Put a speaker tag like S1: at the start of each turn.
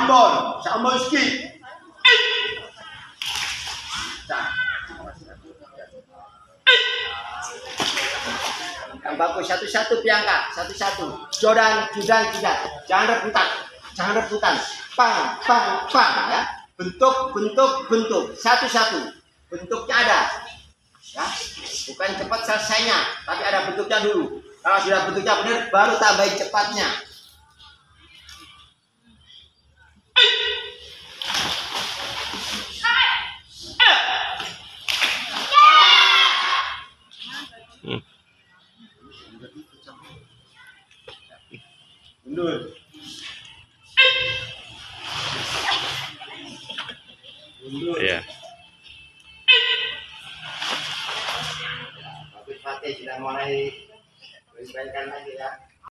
S1: Ambon, Ambon. Yang bagus satu-satu piangka, satu-satu. Jodan, judan, judan. Jangan rebutan, jangan rebutan. Pang, pang, pang ya. Bentuk, bentuk, bentuk. Satu-satu. Bentuknya ada. Bukan cepat selesainya, tapi ada bentuknya dulu. Kalau sudah bentuknya benar, baru tambahin cepatnya. Habis Fatih sudah mulai beribaikan lagi ya.